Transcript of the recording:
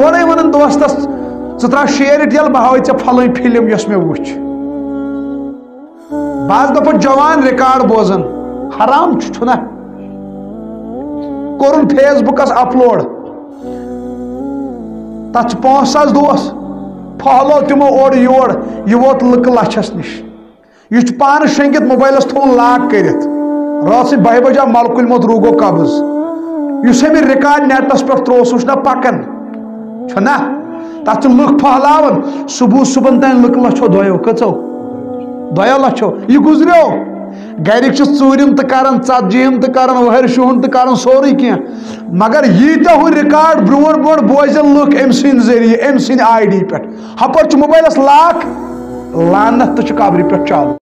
یورے ونان دوستس ژٕ ترٛاو شیرِتھ ییٚلہِ بہٕ ہاوے ژےٚ پھلٲنۍ فِلم یۄس مےٚ وٕچھ بعض دفعہ جوان ریکارڈ بوزان حرام چھُ چھُنہ کوٚرُن فیس بُکس اپلوڈ۔ تتھ چھِ پانٛژھ ساس دوس پھہلو تِمو اورٕ یور یہِ ووت لٕکہٕ لچھس نِش۔ یہ چھُ پانہٕ شٔنگِتھ موبایلس تھوٚوُن لاک کٔرِتھ رات سٕنٛدِ بہہِ بجے ملکُلۍ موت روٗگو قبض۔ یُس أمۍ رِکاڈ نیٹس پٮ۪ٹھ ترٛوو سُہ چھُنہ پکان چھُنہ تتھ چھِ لُکھ پھہلاوان صبح صبحن تام لٕکہٕ لچھو دۄیو کٔژو دۄیو لچھو یہِ گُزریو گرِکۍ چھِ ژوٗرِم تہِ کران ژتجیٖہِم تہِ کران وٕہٕرۍ شُہُن تہِ کران سورُے کینٛہہ مگر ییٖتیاہ ہُہ رِکاڈ برونٛٹھ برونٛٹھ بوزن لُکھ أمۍ سٕنٛدۍ ذٔریعہٕ أمۍ سٕنٛدِ آی ڈی پٮ۪ٹھ ہپٲرۍ چھُ موبایلس لاک لانت تہِ چھُ قبرِ پٮ۪ٹھ چالو